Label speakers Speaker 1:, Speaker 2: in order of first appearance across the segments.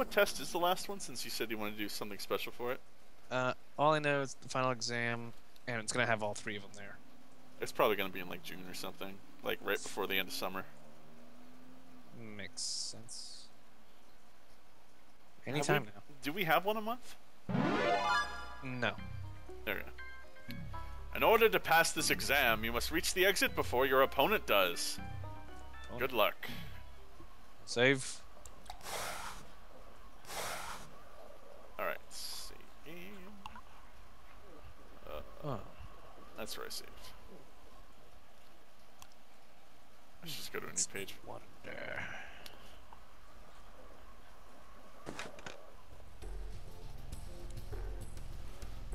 Speaker 1: what test is the last one since you said you wanted to do something special for it?
Speaker 2: Uh, all I know is the final exam, and it's gonna have all three of them there.
Speaker 1: It's probably going to be in like June or something, like right before the end of summer.
Speaker 2: Makes sense. Anytime
Speaker 1: we- Do we have one a month?
Speaker 2: No.
Speaker 1: There we go. In order to pass this exam, you must reach the exit before your opponent does. Good luck.
Speaker 2: Save.
Speaker 1: Alright, save game. Uh,
Speaker 2: Oh.
Speaker 1: That's where I saved. Let's just go to a new page.
Speaker 2: Wonder.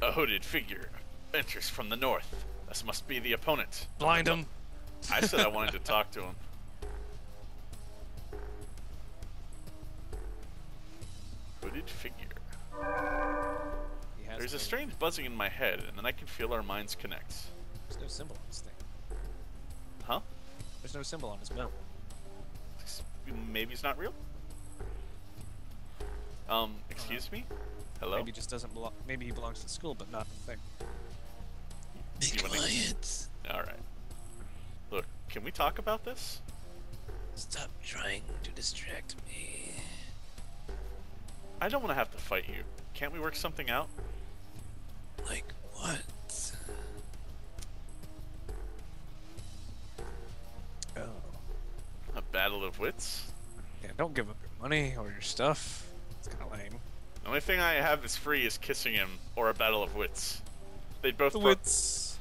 Speaker 1: A hooded figure enters from the north. This must be the opponent.
Speaker 2: Blind him.
Speaker 1: I said I wanted to talk to him. Hooded figure.
Speaker 2: He has
Speaker 1: There's a strange buzzing in my head, and then I can feel our minds connect.
Speaker 2: There's no symbol on this thing.
Speaker 1: Huh?
Speaker 2: There's no symbol on his belt.
Speaker 1: Maybe he's not real? Um, excuse me? Hello?
Speaker 2: Maybe he just doesn't belong. Maybe he belongs to the school, but not the thing.
Speaker 3: Be
Speaker 1: You
Speaker 3: quiet.
Speaker 1: Alright. Look, can we talk about this?
Speaker 3: Stop trying to distract me.
Speaker 1: I don't want to have to fight you. Can't we work something out?
Speaker 3: Like what?
Speaker 2: Oh.
Speaker 1: A battle of wits?
Speaker 2: Yeah, don't give up your money or your stuff. It's kind of lame.
Speaker 1: The only thing I have that's free is kissing him or a battle of wits. They both
Speaker 2: The wits.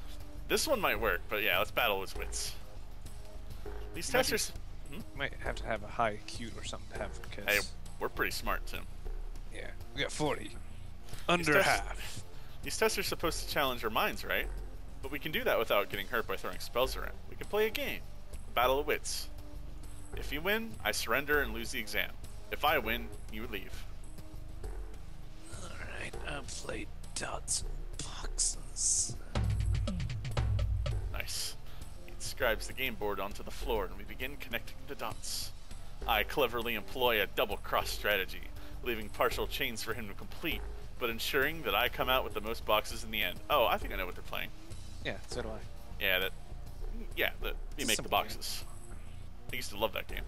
Speaker 1: This one might work, but yeah, let's battle with wits. These
Speaker 2: Might be-
Speaker 1: testers.
Speaker 2: Hmm? Might have to have a high IQ or something to have because.
Speaker 1: Hey, we're pretty smart, Tim.
Speaker 2: Yeah, we got 40. Under half.
Speaker 1: These tests are supposed to challenge our minds, right? But we can do that without getting hurt by throwing spells around. We can play a game. Battle of wits. If you win, I surrender and lose the exam. If I win, you leave.
Speaker 3: Alright, I'll play dots and boxes.
Speaker 1: Nice. He describes the game board onto the floor and we begin connecting the dots. I cleverly employ a double cross strategy, leaving partial chains for him to complete, but ensuring that I come out with the most boxes in the end. Oh, I think I know what they're playing.
Speaker 2: Yeah, so do I.
Speaker 1: Yeah, that. Yeah, that you make the
Speaker 2: simple game.
Speaker 1: boxes. I used to love that game.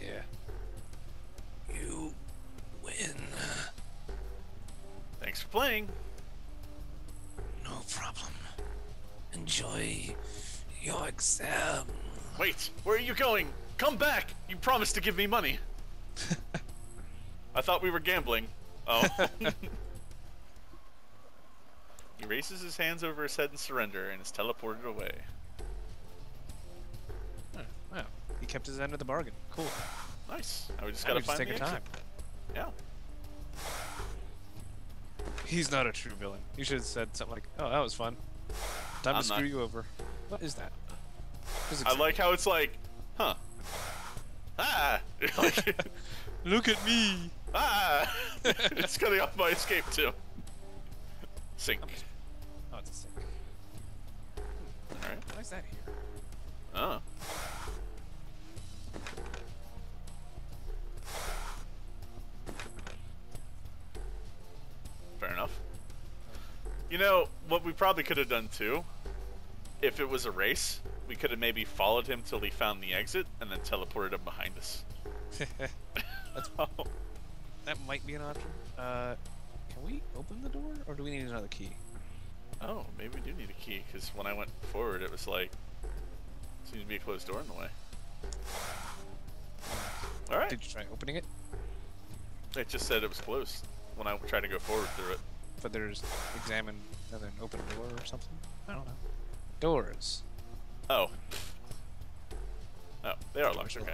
Speaker 2: Yeah.
Speaker 3: You win.
Speaker 1: Thanks for playing.
Speaker 3: No problem. Enjoy your exam.
Speaker 1: Wait, where are you going? Come back! You promised to give me money. I thought we were gambling. Oh. he raises his hands over his head in surrender and is teleported away.
Speaker 2: Oh, wow. He kept his end of the bargain. Cool.
Speaker 1: Nice. Now we just
Speaker 2: Now
Speaker 1: gotta
Speaker 2: we just
Speaker 1: find
Speaker 2: take
Speaker 1: the
Speaker 2: our time.
Speaker 1: Yeah.
Speaker 2: He's not a true villain. You should have said something like, "Oh, that was fun. Time
Speaker 1: I'm
Speaker 2: to
Speaker 1: not-
Speaker 2: screw you over." What is that? Physics
Speaker 1: I like how it's like, huh? Ah! Like,
Speaker 2: Look at me.
Speaker 1: Ah! it's cutting off my escape too. Sink.
Speaker 2: Oh, it's a sink.
Speaker 1: Alright.
Speaker 2: Why is that here?
Speaker 1: Oh. Fair enough. You know, what we probably could have done too, if it was a race, we could have maybe followed him till he found the exit and then teleported him behind us.
Speaker 2: That's that might be an option. Uh, can we open the door, or do we need another key?
Speaker 1: Oh, maybe we do need a key, because when I went forward, it was like, seems to be a closed door in the way. Alright.
Speaker 2: Did you try opening it?
Speaker 1: It just said it was closed when I tried to go forward through it.
Speaker 2: But there's examine and then open door or something. I don't know. Doors.
Speaker 1: Oh. Oh, they are locked, okay.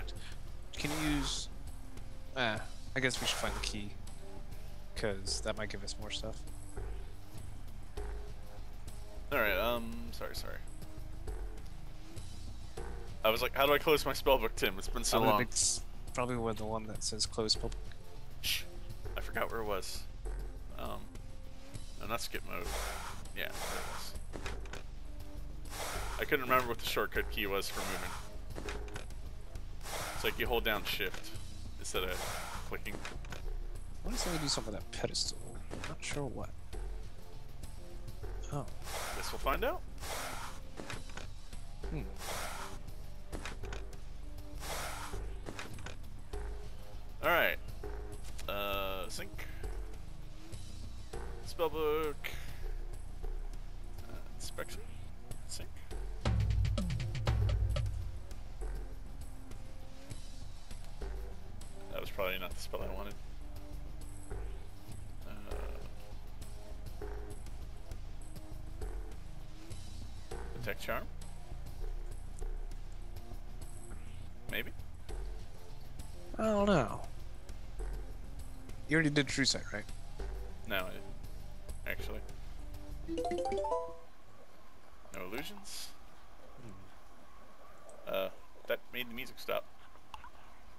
Speaker 2: Can you use? Ah, I guess we should find the key. Cause that might give us more stuff.
Speaker 1: Alright, um, sorry, sorry. I was like, how do I close my spellbook, Tim? It's been so
Speaker 2: Probably,
Speaker 1: long.
Speaker 2: big probably with the one that says close public.
Speaker 1: Shh. I forgot where it was. Um, no, not skip mode. Yeah, there it. I couldn't remember what the shortcut key was for moving. It's like you hold down shift instead of clicking.
Speaker 2: I does we do something with that pedestal. I'm not sure what. Oh.
Speaker 1: Guess we'll find out.
Speaker 2: Hmm.
Speaker 1: Alright. Uh, sink. Spellbook. That probably not the spell I wanted. Uh, Detect charm. Maybe.
Speaker 2: I don't know. You already did True Sight, right?
Speaker 1: No, I didn't. Actually. No illusions. Uh, that made the music stop.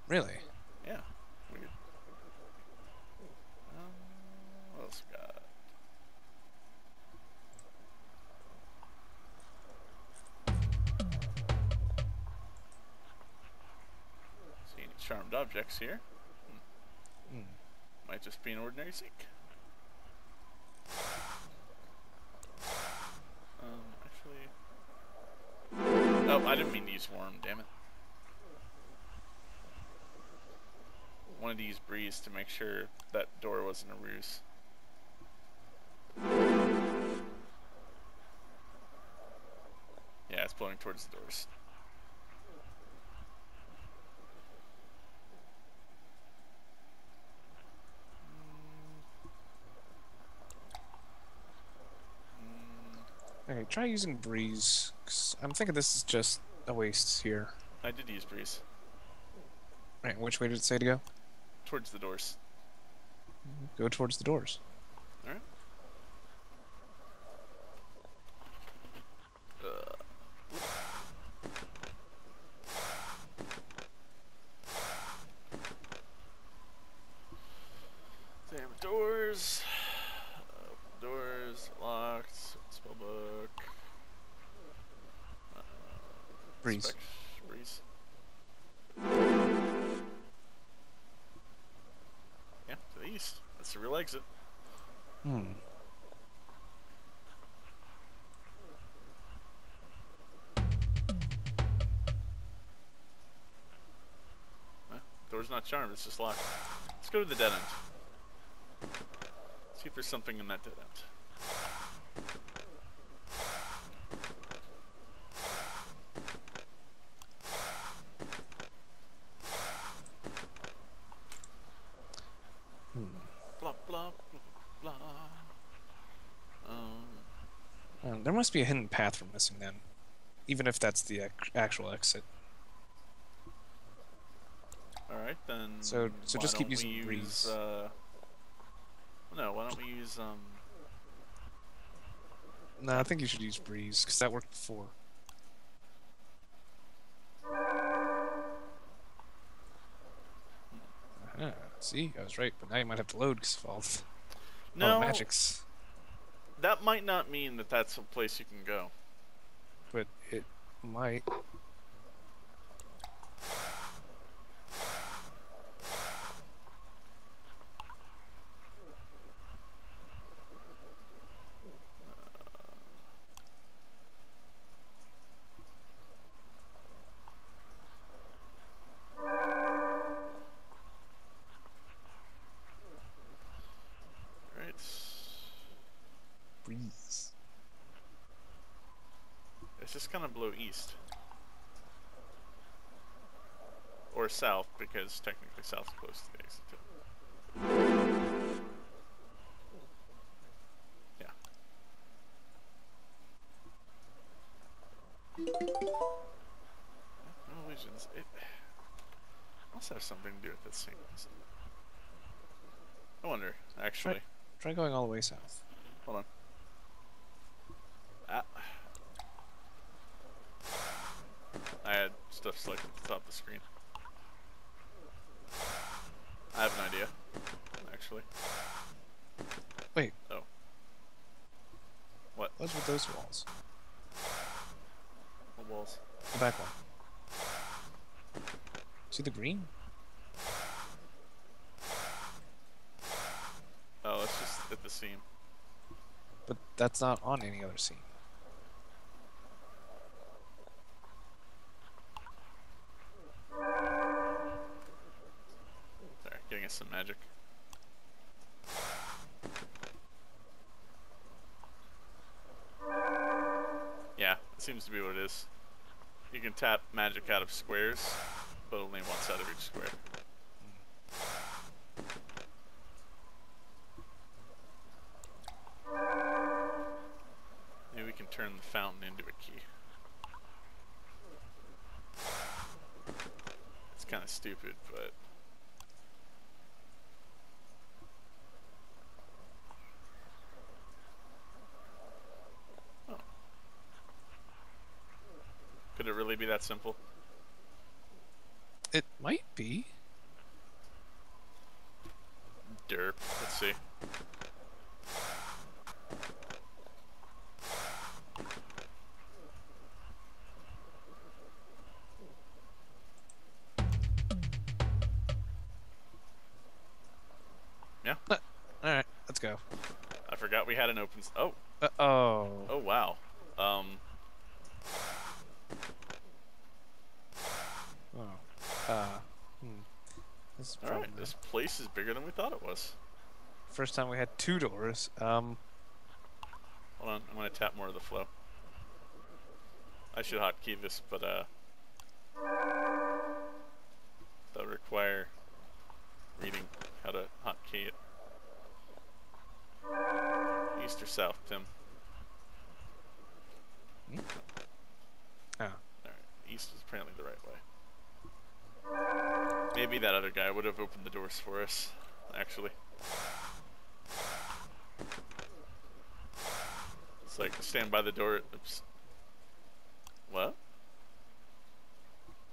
Speaker 2: Really?
Speaker 1: Yeah. Charmed objects here?
Speaker 2: Hmm.
Speaker 1: Might just be an ordinary sink. Um, actually. Oh, I didn't mean to use worm, damn it. Wanted to use breeze to make sure that door wasn't a ruse. Yeah, it's blowing towards the doors.
Speaker 2: Try using Breeze. 'cause I'm thinking this is just a waste here.
Speaker 1: I did use breeze
Speaker 2: Right, which way did it say to go?
Speaker 1: towards the doors.
Speaker 2: Go towards the doors.
Speaker 1: Alright. Damn doors. Uh, doors locked. Spellbook. Uh,
Speaker 2: Breeze.
Speaker 1: breeze. Yeah, to the east. That's the real exit.
Speaker 2: Hmm.
Speaker 1: Huh? Door's not charmed, it's just locked. Let's go to the dead end. See if there's something in that dead end.
Speaker 2: Hmm.
Speaker 1: Blah blah blah blah. Um,
Speaker 2: Um, there must be a hidden path we're missing then, even if that's the actual exit.
Speaker 1: all right then.
Speaker 2: So- so just keep using
Speaker 1: use,
Speaker 2: breeze.
Speaker 1: Uh, no, why don't we use um?
Speaker 2: No, I think you should use Breeze because that worked before. Ah, see, I was right, but now you might have to load because of all the, all
Speaker 1: No,
Speaker 2: the magics.
Speaker 1: That might not mean that that's a place you can go.
Speaker 2: But it might.
Speaker 1: Right.
Speaker 2: Breeze.
Speaker 1: It's gonna blow east. Or south, because technically south is close to the exit too. Yeah. No illusions. It must have something to do with this thing. I wonder, actually.
Speaker 2: Try going all the way south.
Speaker 1: Hold on. Ah. I had stuff selected at the top of the screen. I have an idea, actually.
Speaker 2: Wait.
Speaker 1: Oh. What?
Speaker 2: What's with those walls?
Speaker 1: What walls?
Speaker 2: The back one. See the green?
Speaker 1: Oh, let's just at the scene.
Speaker 2: But that's not on any other scene.
Speaker 1: Some magic. Yeah, it seems to be what it is. You can tap magic out of squares, but only one side of each square. Maybe we can turn the fountain into a key. It's kind of stupid, but really be that simple?
Speaker 2: It might be.
Speaker 1: Derp. Let's see. Yeah,
Speaker 2: All right, let's go.
Speaker 1: I forgot we had an open. s- Oh,
Speaker 2: Uh oh.
Speaker 1: oh wow. Um,
Speaker 2: Oh. Uh. Hmm. This is
Speaker 1: all right. This place is bigger than we thought it was.
Speaker 2: first time we had two doors. Um.
Speaker 1: Hold on, I'm gonna tap more of the flow. I should hotkey this, but uh, that other guy would have opened the doors for us, actually. It's like stand by the door. Oops. What?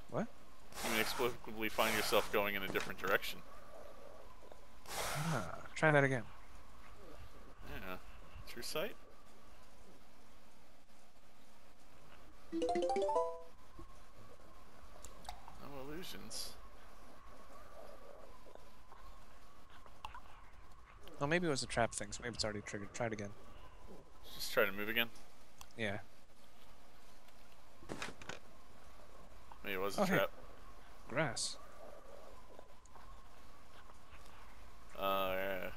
Speaker 2: What?
Speaker 1: You inexplicably find yourself going in a different direction.
Speaker 2: Ah, try that again.
Speaker 1: Yeah. True sight? No illusions.
Speaker 2: Well, maybe it was a trap thing, so maybe it's already triggered. Try it again.
Speaker 1: Just try to move again.
Speaker 2: Yeah.
Speaker 1: Maybe it was a
Speaker 2: Oh, hey.
Speaker 1: trap.
Speaker 2: Grass.
Speaker 1: Uh, yeah.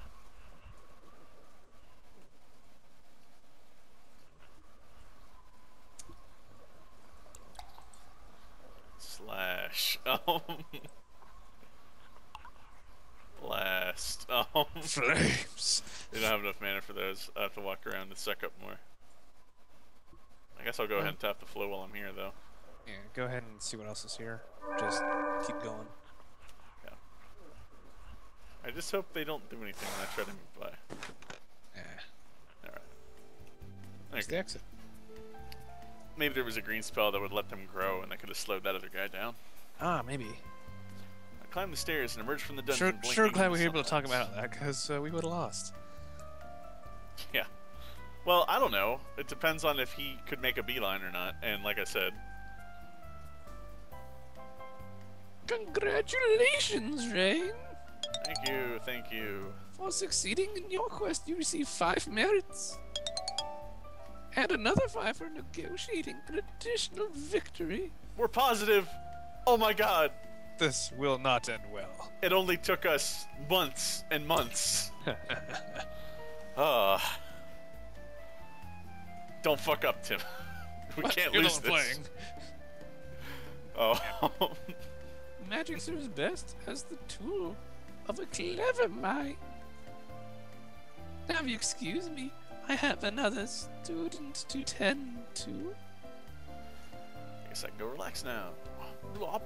Speaker 1: Slash. Um. Blast. Um.
Speaker 2: Flames.
Speaker 1: We don't have enough mana for those. I have to walk around and suck up more. I guess I'll go ahead and tap the flow while I'm here, though.
Speaker 2: Yeah, go ahead and see what else is here. Just keep going. Yeah.
Speaker 1: I just hope they don't do anything when I try to move by.
Speaker 2: Yeah.
Speaker 1: Alright.
Speaker 2: There's
Speaker 1: Okay.
Speaker 2: the exit.
Speaker 1: Maybe there was a green spell that would let them grow and that could have slowed that other guy down.
Speaker 2: Ah, maybe.
Speaker 1: I climbed the stairs and emerged from the dungeon.
Speaker 2: Sure, sure glad we were able to talk about that, because uh, we would have lost.
Speaker 1: Yeah. Well, I don't know. It depends on if he could make a beeline or not. And like I said,
Speaker 2: Congratulations, Rain!
Speaker 1: thank you, thank you.
Speaker 2: For succeeding in your quest, you receive five merits. And another five for negotiating an additional victory.
Speaker 1: We're positive. Oh my god.
Speaker 2: This will not end well.
Speaker 1: It only took us months and months. Uh, don't fuck up, Tim. we can't
Speaker 2: You're
Speaker 1: lose this.
Speaker 2: playing.
Speaker 1: Oh.
Speaker 2: Magic serves best as the tool of a clever mind. Now, if you excuse me, I have another student to tend to.
Speaker 1: I guess I can go relax now. Blop.